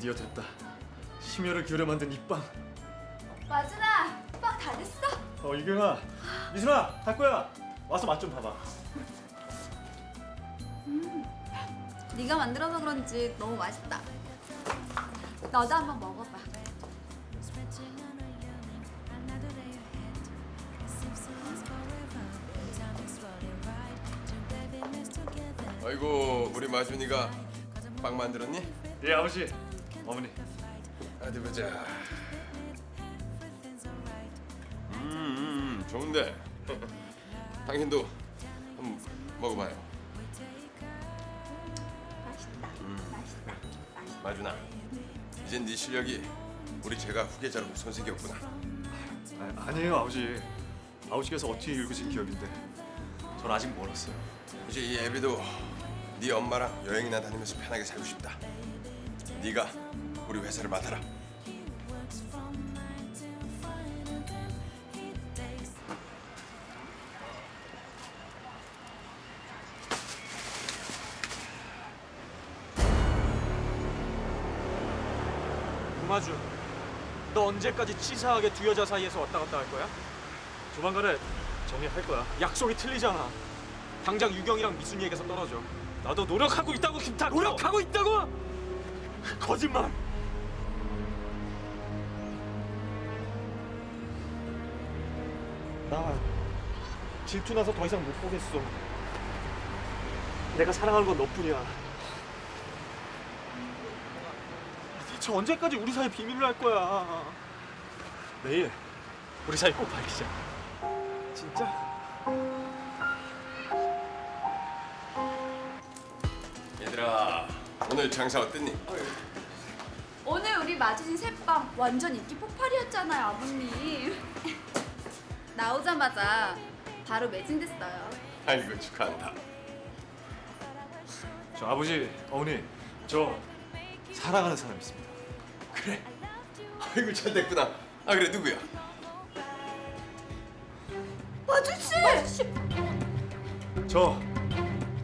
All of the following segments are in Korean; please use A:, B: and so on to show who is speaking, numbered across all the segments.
A: 드디어 됐다. 심혈을 기울여 만든 이 빵.
B: 마준아, 빵 다 됐어?
A: 어 이경아, 미순아, 탁구야, 와서 맛 좀 봐봐.
B: 네가 만들어서 그런지 너무 맛있다. 너도 한번 먹어봐.
C: 아이고 우리 마준이가 빵 만들었니?
A: 예 아버지, 어머니.
C: 어디 보자. 음, 음 좋은데. 당신도 한번 먹어봐요.
B: 맛있다. 맛있다. 맛있다.
C: 마준아, 이젠 네 실력이 우리 제가 후계자로 손색이 없구나.
A: 아, 아니에요 아버지. 아버지께서 어떻게 읽으신 기억인데. 전 아직 멀었어요.
C: 이제 이 애비도 네 엄마랑 여행이나 다니면서 편하게 살고 싶다. 네가 우리 회사를 맡아라.
D: 김마준, 너 언제까지 치사하게 두 여자 사이에서 왔다 갔다 할 거야?
A: 조만간에 정리할 거야.
D: 약속이 틀리잖아. 당장 유경이랑 미순이에게서 떨어져. 나도 노력하고 있다고 김탁. 노력하고 있다고? 거짓말. 나 질투 나서 더 이상 못 보겠어. 내가 사랑하는 건 너뿐이야. 대체 언제까지 우리 사이 비밀로 할 거야? 내일 우리 사이 꼭 밝히자. 진짜?
C: 얘들아, 오늘 장사 어땠니?
B: 오늘 우리 마주진 새빵 완전 인기 폭발이었잖아요, 아버님. 나오자마자 바로 매진됐어요.
C: 아이고 축하한다.
A: 저 아버지, 어머니, 저 사랑하는 사람 있습니다.
C: 그래. 아이고 잘 됐구나. 아 그래 누구야?
B: 마주씨! 마주씨!
A: 저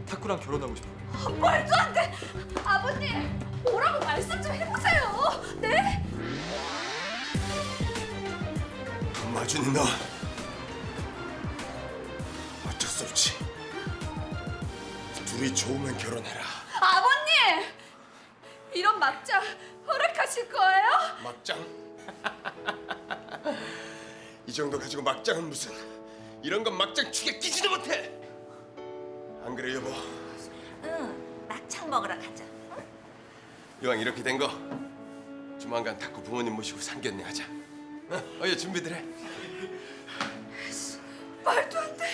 A: 탁구랑 결혼하고 싶어요.
B: 말도 안 돼! 아버님! 뭐라고 말씀 좀 해보세요! 네?
C: 마준이 너 없지. 둘이 좋으면 결혼해라.
B: 아버님! 이런 막장 허락하실 거예요?
C: 막장. 이 정도 가지고 막장은 무슨? 이런 건 막장 축에 끼지도 못해. 안 그래 여보?
E: 응, 막창 먹으러 가자.
C: 이왕 이렇게 된 거 조만간 탁구 부모님 모시고 상견례 하자. 어, 어여 준비들 해.
B: 말도 안 돼!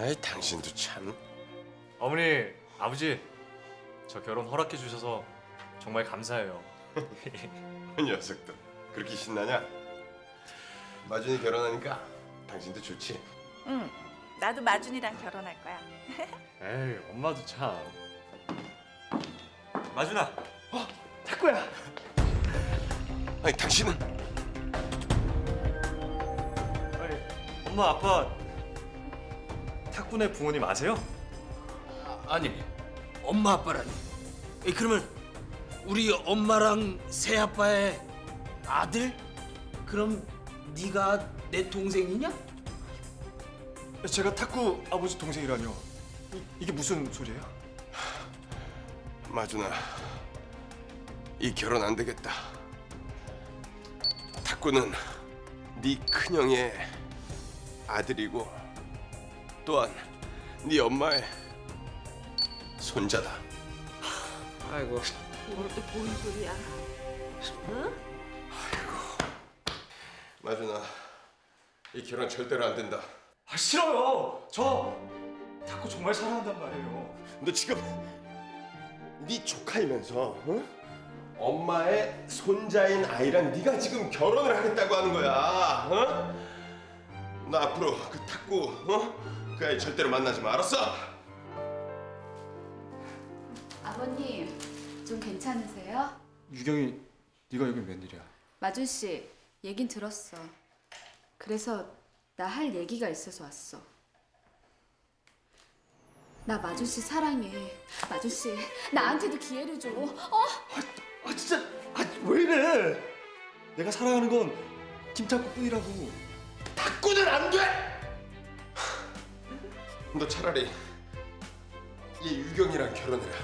C: 아이 당신도 참.
A: 어머니, 아버지, 저 결혼 허락해 주셔서 정말 감사해요.
C: 이 녀석도 그렇게 신나냐? 마준이 결혼하니까 당신도 좋지?
E: 응, 나도 마준이랑 결혼할 거야.
A: 에이, 엄마도 참.
D: 마준아,
C: 아니 당신은
A: 아니, 엄마, 아빠 탁구네 부모님 아세요?
F: 아니 엄마 아빠라니 에, 그러면 우리 엄마랑 새 아빠의 아들? 그럼 네가 내 동생이냐?
A: 제가 탁구 아버지 동생이라뇨. 이, 이게 무슨 소리예요?
C: 마준아 이 결혼 안 되겠다. 탁구는 네 큰형의 아들이고 또한 네 엄마의 손자다.
F: 아이고
E: 이것도 뭔 소리야?
C: 마준아 이 결혼 절대로 안 된다.
A: 아, 싫어요. 저 탁구 정말 사랑한단 말이에요.
C: 너 지금 네 조카이면서 어? 엄마의 손자인 아이랑 네가 지금 결혼을 하겠다고 하는 거야. 어? 너 앞으로 그 탁구 어? 그 아이 절대로 만나지 마. 알았어?
B: 아버님, 좀 괜찮으세요?
A: 유경이, 네가 여기 웬일이야?
B: 마준 씨, 얘긴 들었어. 그래서 나 할 얘기가 있어서 왔어. 나 마준 씨 사랑해. 마준 씨, 나한테도 기회를 줘. 어?
A: 아 진짜 아 왜 이래? 내가 사랑하는 건 김탁구뿐이라고.
C: 탁구는 안 돼. 너 차라리 이 유경이랑 결혼해라.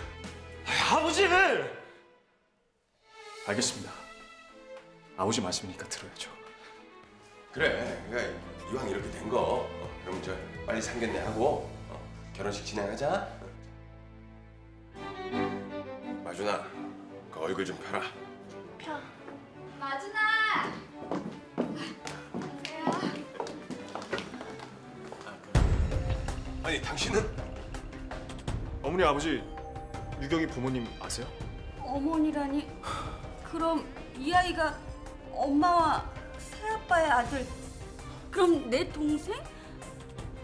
A: 아, 아버지! 알겠습니다. 아버지 말씀이니까 들어야죠.
C: 그래, 그러니까 이왕 이렇게 된 거, 어, 그럼 저 빨리 상견례 하고 어, 결혼식 진행하자. 마준아, 그 얼굴 좀 펴라.
B: 마준아!
C: 아니 당신은
A: 어머니 아버지 유경이 부모님 아세요?
G: 어머니라니 그럼 이 아이가 엄마와 새아빠의 아들 그럼 내 동생?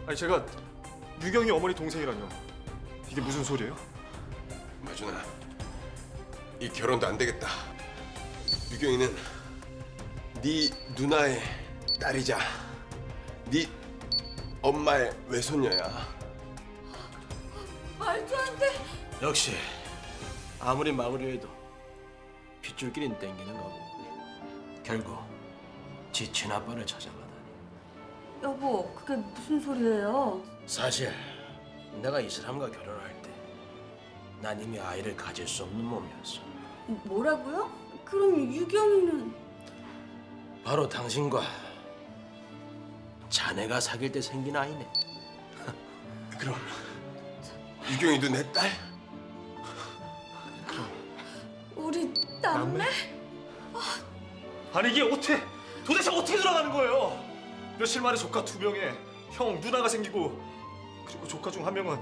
A: 아니 제가 유경이 어머니 동생이라뇨. 이게 무슨 소리예요?
C: 마준아, 이 결혼도 안 되겠다. 유경이는 네 누나의 딸이자 네 엄마의 외손녀야.
F: 역시 아무리 막으려 해도 핏줄끼리는 땡기는 거고 결국 지친 아빠를 찾아가다니
G: 여보 그게 무슨 소리예요?
F: 사실 내가 이 사람과 결혼할 때 난 이미 아이를 가질 수 없는 몸이었어
G: 뭐라고요? 그럼 유경이는
F: 바로 당신과 자네가 사귈 때 생긴 아이네
C: 그럼 유경이도 내 딸?
G: 남매?
A: 아니 이게 어떻게 도대체 어떻게 돌아가는 거예요? 며칠 만에 조카 두 명에 형 누나가 생기고 그리고 조카 중 한 명은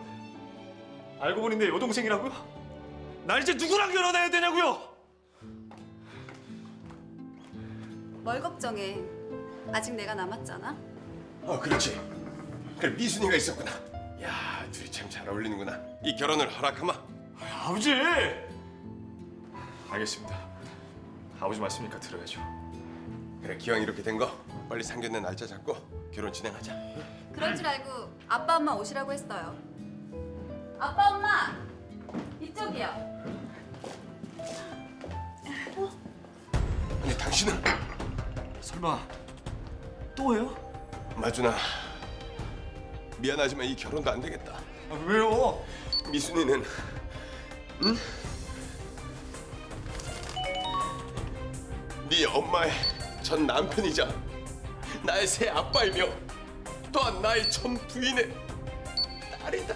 A: 알고 보니 내 여동생이라고요? 나 이제 누구랑 결혼해야 되냐고요?
B: 뭘 걱정해. 아직 내가 남았잖아.
C: 어, 그렇지. 그래 미순이가 있었구나. 야, 둘이 참 잘 어울리는구나. 이 결혼을 허락하마.
A: 아버지! 알겠습니다. 아버지 말씀이니까 들어야죠.
C: 그래 기왕 이렇게 된 거 빨리 상견례 날짜 잡고 결혼 진행하자.
B: 그럴 줄 알고 아빠 엄마 오시라고 했어요. 아빠 엄마 이쪽이요.
C: 아니 당신은
A: 설마 또예요?
C: 마준아 미안하지만 이 결혼도 안 되겠다.
A: 아, 왜요?
C: 미순이는 응? 네 엄마의 전 남편이자 나의 새 아빠이며 또한 나의 전 부인의 딸이다.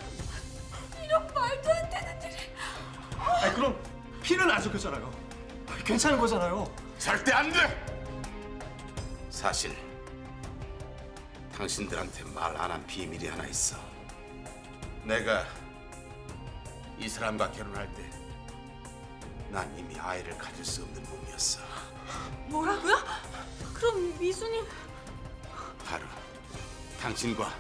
G: 말도 안 되는 일이.
A: 아니 그럼 피는 안 섞였잖아요. 아, 괜찮은 거잖아요.
C: 절대 안 돼.
H: 사실 당신들한테 말 안 한 비밀이 하나 있어. 내가 이 사람과 결혼할 때 난 이미 아이를 가질 수 없는 몸이었어.
G: 뭐라고요? 그럼 미순이
H: 바로 당신과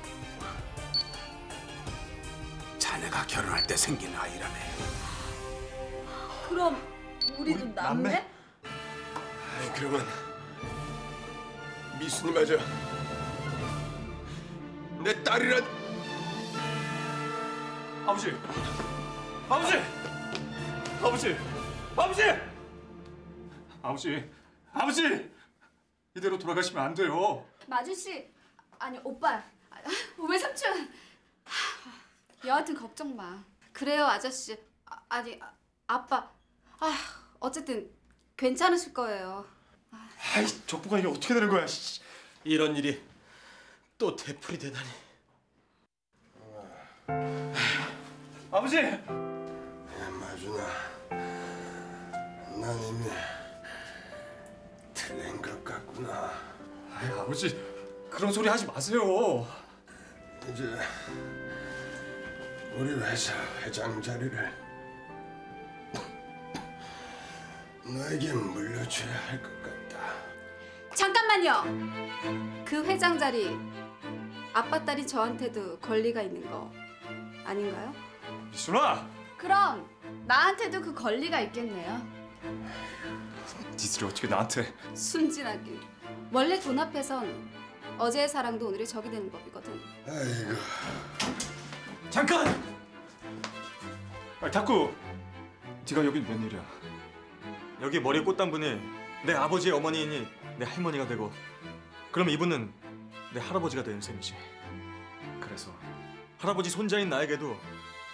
H: 자네가 결혼할 때 생긴 아이라네.
G: 그럼 우리도 남매?
A: 남매?
C: 아이, 그러면 미순이마저 내 딸이란
A: 아버지, 아버지, 아버지, 아버지, 아버지, 아버지 이대로 돌아가시면 안 돼요.
B: 마준 씨, 아니 오빠, 아, 외삼촌. 하, 여하튼 걱정 마. 그래요 아저씨. 아, 아니 아, 아빠. 아 어쨌든 괜찮으실 거예요.
A: 아이 족보가 이게 어떻게 되는 거야? 씨.
F: 이런 일이 또 되풀이 되다니
A: 아버지,
C: 마준아, 난 이미 틀린 것 같구나.
A: 아이, 아버지 그런 소리 하지 마세요.
C: 이제 우리 회사 회장 자리를 너에게 물려줘야 할 것 같다.
B: 잠깐만요. 그 회장 자리 아빠 딸이 저한테도 권리가 있는 거 아닌가요?
A: 미순아,
B: 그럼 나한테도 그 권리가 있겠네요.
A: 니들이 어떻게 나한테?
B: 순진하게. 원래 돈 앞에선 어제의 사랑도 오늘의 적이 되는 법이거든.
C: 아이고,
A: 잠깐,
I: 아, 탁구, 네가 여긴 웬일이야?
A: 여기 머리에 꽂단 분이 내 아버지의 어머니이니 내 할머니가 되고 그럼 이분은 내 할아버지가 되는 셈이지.
I: 그래서
A: 할아버지 손자인 나에게도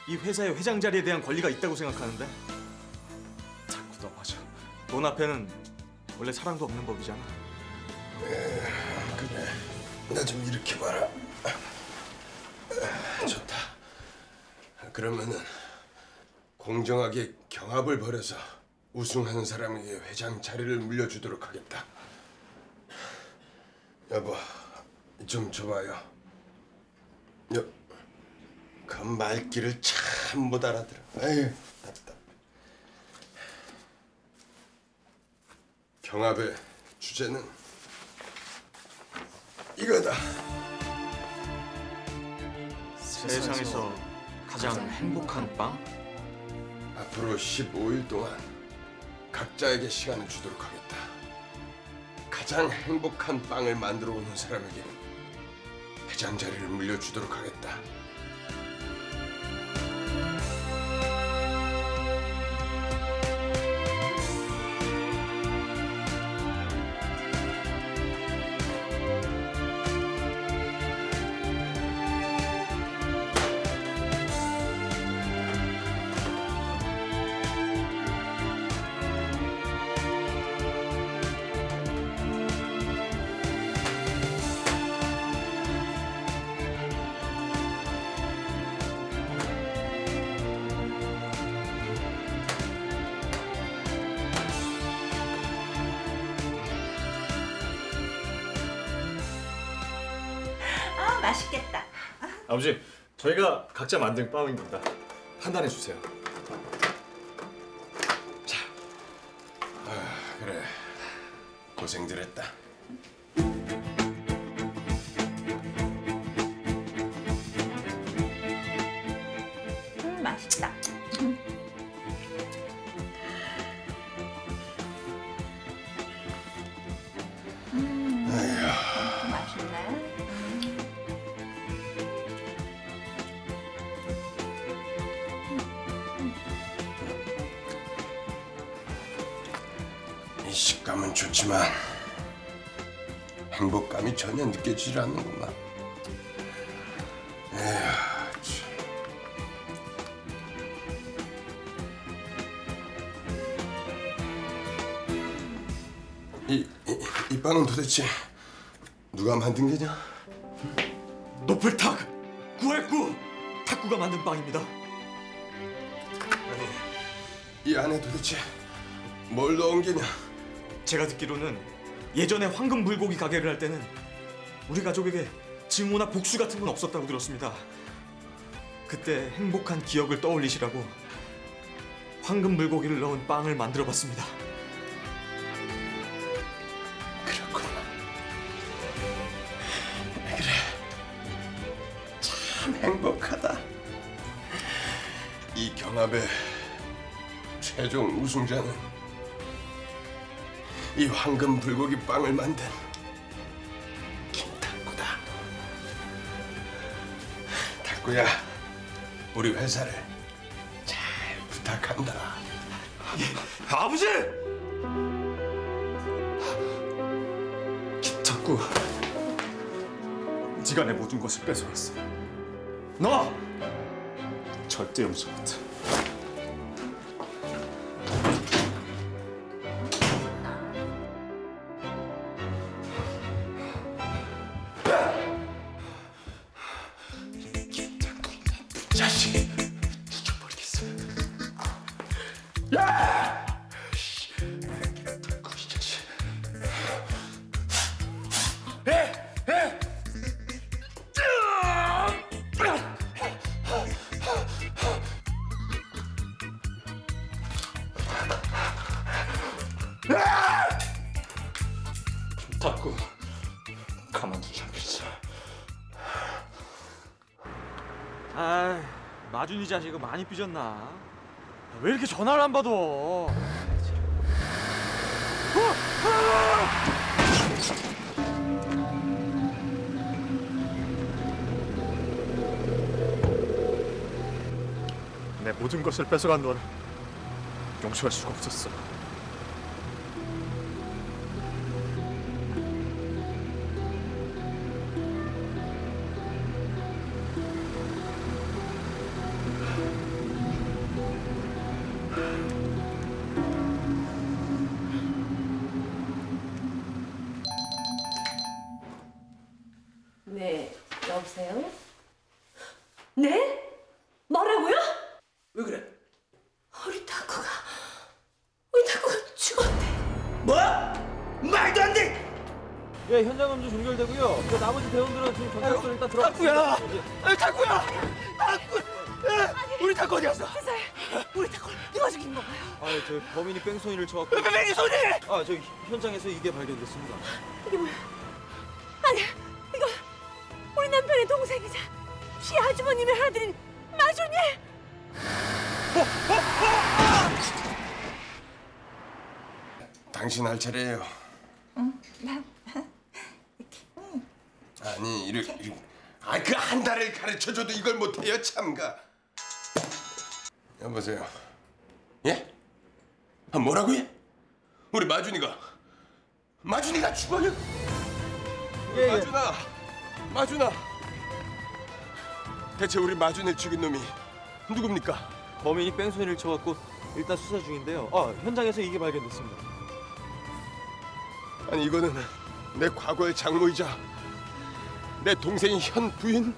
A: 이 회사의 회장 자리에 대한 권리가 있다고 생각하는데 자꾸 너 맞아. 돈 앞에는 원래 사랑도 없는 법이잖아.
C: 그래. 나좀 이렇게 봐라. 좋다. 그러면은 공정하게 경합을 벌여서 우승하는 사람에게 회장 자리를 물려주도록 하겠다. 여보, 좀 줘봐요. 여, 그 말귀를 참 못 알아들어. 아유, 경합의 주제는 이거다.
A: 세상에서 가장 행복한 빵?
C: 앞으로 15일 동안 각자에게 시간을 주도록 하겠다. 가장 행복한 빵을 만들어 오는 사람에게 회장 자리를 물려주도록 하겠다.
E: 맛있겠다.
I: 아버지, 저희가 각자 만든 빵입니다. 판단해 주세요.
C: 그래, 고생들 했다.
E: 이
C: 식감은 좋지만 행복감이 전혀 느껴지질 않는구만. 에휴, 참. 이, 이, 이 빵은 도대체 누가 만든 게냐?
A: 노플탁 919 탁구가 만든 빵입니다.
C: 이 안에 도대체 뭘 넣은 게냐?
A: 제가 듣기로는 예전에 황금 불고기 가게를 할 때는 우리 가족에게 증오나 복수 같은 건 없었다고 들었습니다. 그때 행복한 기억을 떠올리시라고 황금 불고기를 넣은 빵을 만들어 봤습니다.
C: 그렇구나. 그래. 참 행복하다. 이 경합의 최종 우승자는 이 황금 불고기 빵을 만든 김탁구다. 탁구야, 우리 회사를 잘 부탁한다.
A: 아버지!
I: 자꾸 네가 내 모든 것을 뺏어갔어. 너 절대 용서 못해.
C: 이
A: 자식은 많이 삐졌나? 왜 이렇게 전화를 안 받아? 내 모든 것을 뺏어간 너를 용서할 수가 없었어.
J: 예, 검증 종결되고요. 그 나머지 대원들은 지금 경찰서 일단 들어.
F: 타쿠야! 아, 타쿠야! 타쿠! 야, 우리 타쿠 어디 갔어?
E: 우리 타쿠 누가 죽인 건가요?
J: 아, 저 범인이 뺑소니를 쳐갖고.
F: 뺑이 손이!
J: 아, 저 현장에서 이게 발견됐습니다.
E: 아니, 이거 우리 남편의 동생이자 시 아주버님의 아들인 마준이.
C: 당신 할 차례예요. 아니 이렇게 아그 한 달을 가르쳐줘도 이걸 못해요 참가. 여보세요. 예? 아 뭐라고요? 우리 마준이가 마준이가 죽어요?
J: 예, 예.
C: 마준아, 마준아. 대체 우리 마준을 죽인 놈이 누굽니까?
J: 범인이 뺑소니를 쳐갖고 일단 수사 중인데요. 아, 현장에서 이게 발견됐습니다.
C: 아니 이거는 내 과거의 장모이자 내 동생이 현 부인.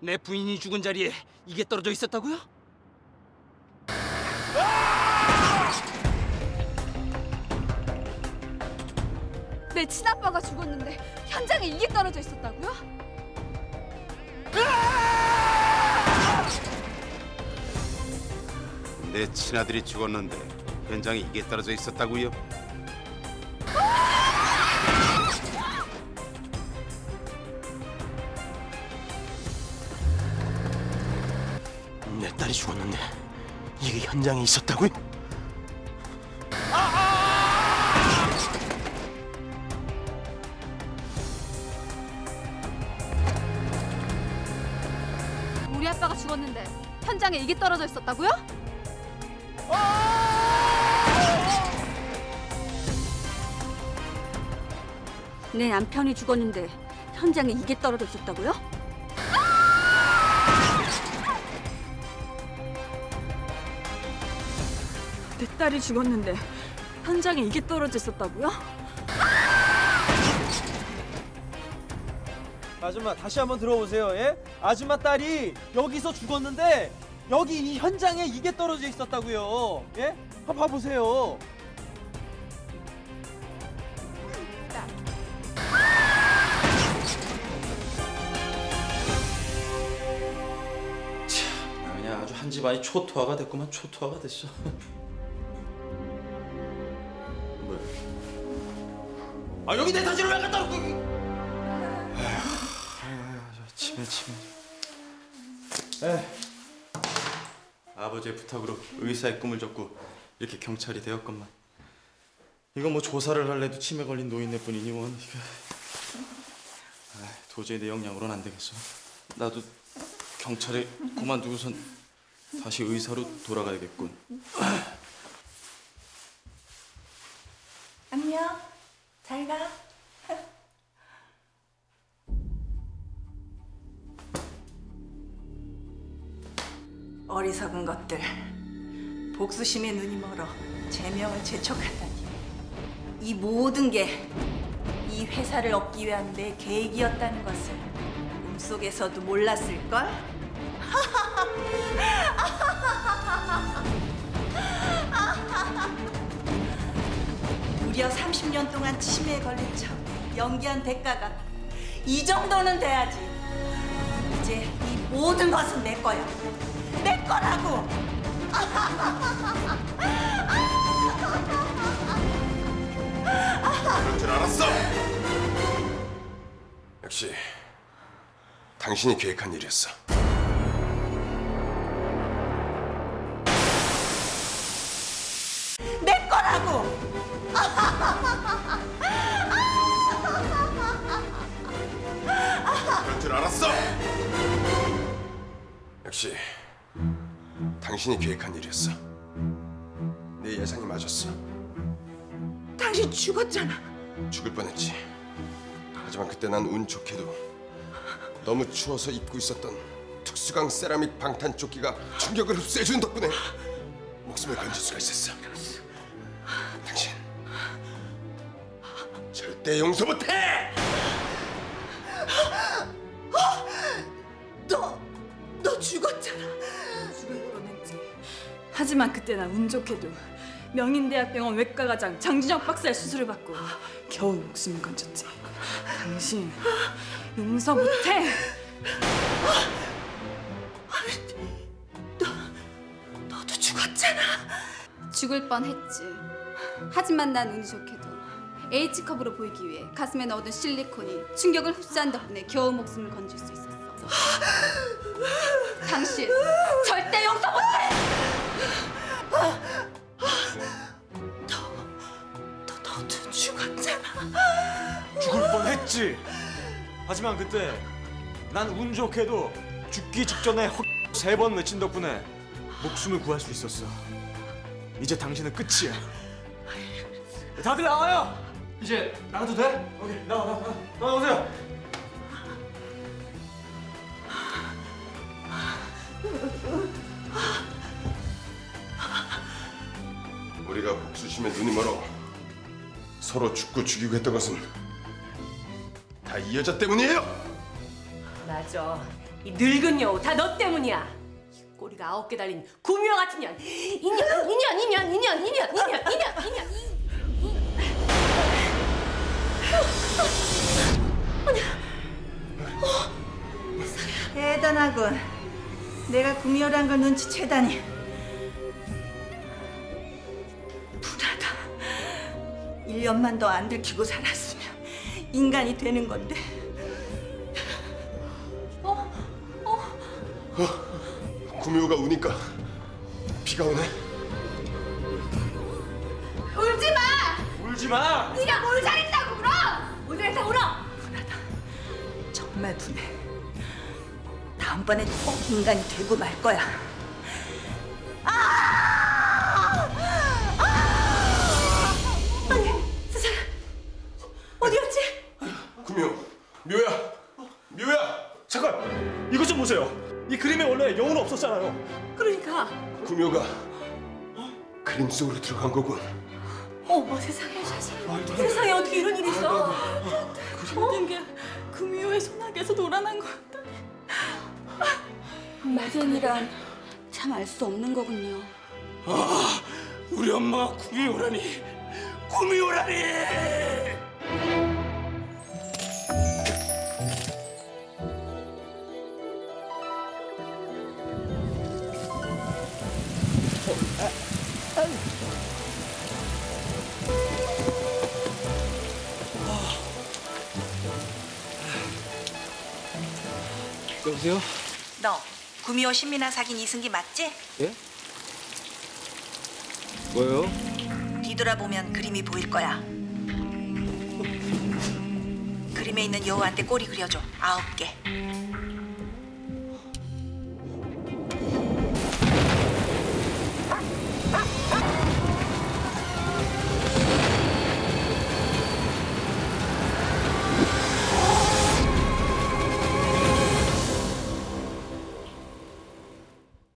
F: 내 부인이 죽은 자리에 이게 떨어져 있었다고요?
B: 내 친아빠가 죽었는데 현장에 이게 떨어져 있었다고요?
H: 내 친아들이 죽었는데 현장에 이게 떨어져 있었다고요?
F: 내 딸이 죽었는데 이게 현장에 있었다고요?
B: 우리 아빠가 죽었는데 현장에 이게 떨어져 있었다고요?
G: 내 남편이 죽었는데 현장에 이게 떨어져 있었다고요? 내 딸이 죽었는데 현장에 이게 떨어져 있었다고요?
J: 아줌마 다시 한번 들어보세요. 예? 아줌마 딸이 여기서 죽었는데 여기 이 현장에 이게 떨어져 있었다고요. 예? 한번 봐보세요. 집안이 초토화가 됐구만 초토화가 됐어. 뭐야? 아 여기 내 사진을 왜 갖다 놓고? 치매 치매. 에. 아버지의 부탁으로 의사의 꿈을 접고 이렇게 경찰이 되었건만. 이거 뭐 조사를 할래도 치매 걸린 노인네 뿐이니 원 이거. 아, 도저히 내 역량으로는 안 되겠어. 나도 경찰에 그만두고선 다시 의사로 돌아가야겠군.
E: 안녕. 잘 가. 어리석은 것들. 복수심에 눈이 멀어 제명을 재촉하다니. 이 모든 게 이 회사를 얻기 위한 내 계획이었다는 것을 꿈속에서도 몰랐을걸? 무려 30년 동안 치매에 걸린 척 연기한 대가가 이 정도는 돼야지. 이제 이 모든 것은 내 거야. 내 거라고.
C: 그럴 줄 알았어. 역시 당신이 계획한 일이었어. 역시 당신이 계획한 일이었어. 내 예상이 맞았어.
E: 당신 죽었잖아.
C: 죽을 뻔했지. 하지만 그때 난 운 좋게도 너무 추워서 입고 있었던 특수강 세라믹 방탄 조끼가 충격을 흡수해준 덕분에 목숨을 건질 수가 있었어. 당신 절대 용서 못해.
E: 하지만 그때 난 운 좋게도 명인대학병원 외과과장 장준영 박사의 수술을 받고 겨우 목숨을 건졌지. 당신 용서 못해. 너, 너도 죽었잖아.
B: 죽을 뻔했지. 하지만 난 운이 좋게도 H컵으로 보이기 위해 가슴에 넣어둔 실리콘이 충격을 흡수한 덕분에 겨우 목숨을 건질 수 있었어. 당신 절대 용서 못해.
E: 너, 너도 죽었잖아.
A: 죽을 뻔했지. 하지만 그때 난 운 좋게도 죽기 직전에 세 번 외친 덕분에 목숨을 구할 수 있었어. 이제 당신은 끝이야. 다들 나와요. 이제 나가도 돼? 오케이 나와 나와 나와. 나오세요.
C: 복수심에 눈이 멀어 서로 죽고 죽이고 했던 것은 다 이 여자 때문이에요.
K: 맞아. 이 늙은 여우 다 너 때문이야. 이 꼬리가 아홉 개 달린 구미호 같은 년. 이년, 이년, 이년, 이년, 이년, 이년, 이년, 이년.
E: 대단하군. 내가 구미호란 걸 눈치채다니. 1년만 더 안 들키고 살았으면 인간이 되는 건데.
C: 구미호가 우니까 비가 오네.
B: 울지 마.
A: 울지 마.
B: 네가 뭘 잘했다고 울어?
K: 뭘 잘했다 울어.
E: 정말 분해. 다음번엔 꼭 인간이 되고 말 거야.
K: 어
C: 묘야, 묘야.
L: 잠깐 이것 좀 보세요. 이 그림에 원래 영혼 없었잖아요.
K: 그러니까.
C: 구미호가 그림 속으로 들어간 거군.
K: 어머 세상에 세상에. 세상에 어떻게 이런 일이 있어?
E: 모든 게 구미호의 소나기에서 놀아난 거였다.
G: 마젠이란 참 알 수 없는 거군요.
F: 우리 엄마가 구미호라니 구미호라니
J: 여보세요?
E: 너 구미호 신민아 사귄 이승기 맞지?
J: 예? 뭐요?
E: 뒤돌아보면 그림이 보일 거야. 그림에 있는 여우한테 꼬리 그려줘. 아홉 개.